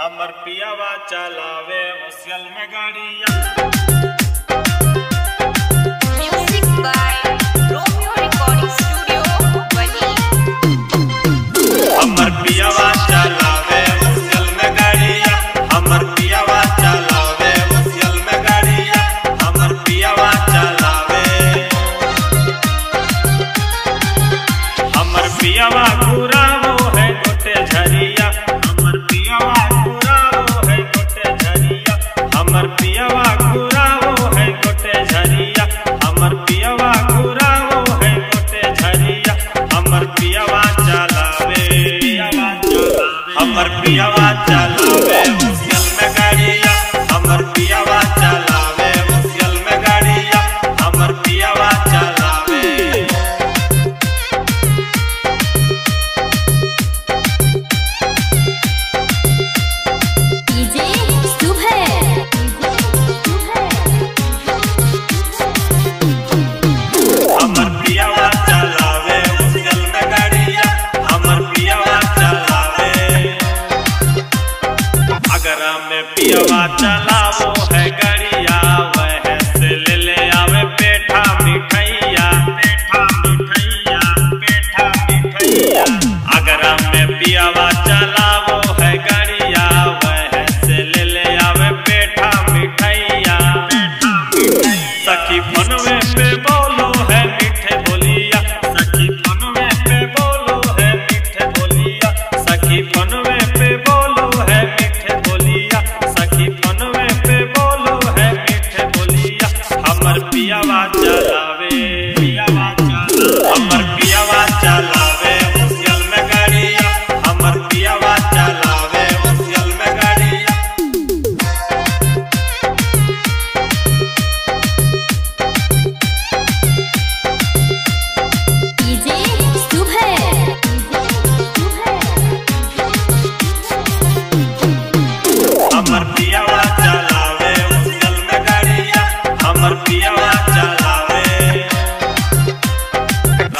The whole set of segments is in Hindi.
हमर पियावा चलावे उसियल में गाड़िया। पियावा मुसियल में गाड़िया हमर पियावा अगर में पियावा चलावो है गाड़िया वह से ले ले आवे पेठा मिठैया पेठा मिठैया पेठा मिठैया अगर में पियावा चलावो है गाड़िया वह ले ले आवे पेठा मिठैया सखी फनवे पे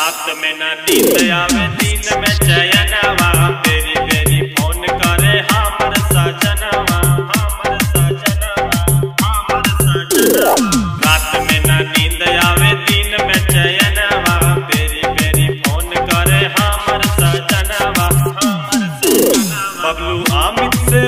रात में न नींद आवे दिन में चयनवा तेरी बेरी फ़ोन करे, हमर सजनवा हमर सजनवा हमर सजनवा रात में न नींद आवे दिन में चयनवा तेरी बेरी फ़ोन करे, हमर सजनवा हमर सजनवा बबलू अमित से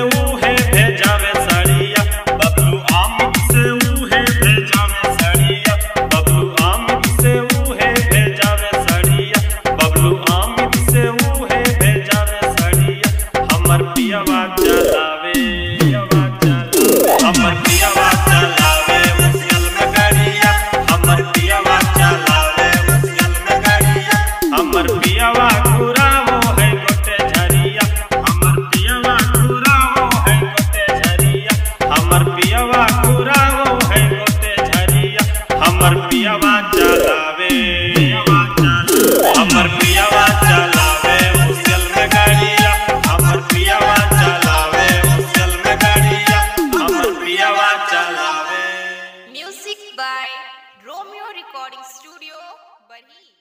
recording studio, Barhi.